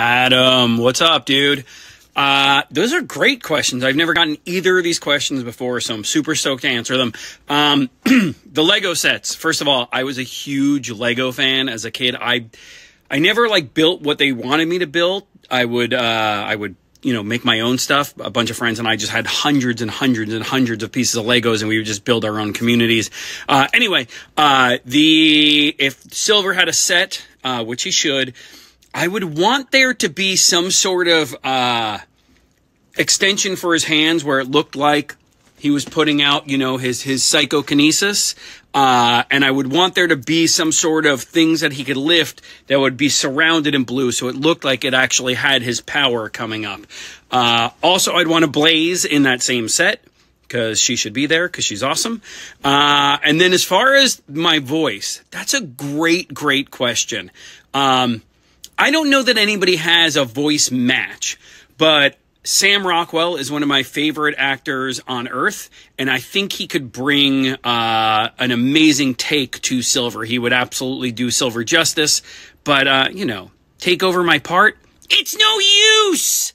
Adam, what's up, dude? Uh, those are great questions. I've never gotten either of these questions before, so I'm super stoked to answer them. Um, the Lego sets. First of all, I was a huge Lego fan as a kid. I, I never like built what they wanted me to build. I would, uh, I would, you know, make my own stuff. A bunch of friends and I just had hundreds and hundreds and hundreds of pieces of Legos, and we would just build our own communities. Uh, anyway, uh, the if Silver had a set, uh, which he should, I would want there to be some sort of uh, extension for his hands where it looked like he was putting out, you know, his his psychokinesis, uh, and I would want there to be some sort of things that he could lift that would be surrounded in blue, so it looked like it actually had his power coming up. Uh, also, I'd want a Blaze in that same set because she should be there because she's awesome. Uh, and then as far as my voice, that's a great, great question. Um, I don't know that anybody has a voice match, but Sam Rockwell is one of my favorite actors on earth, and I think he could bring uh, an amazing take to Silver. He would absolutely do Silver justice, but uh, you know, take over my part. It's no use.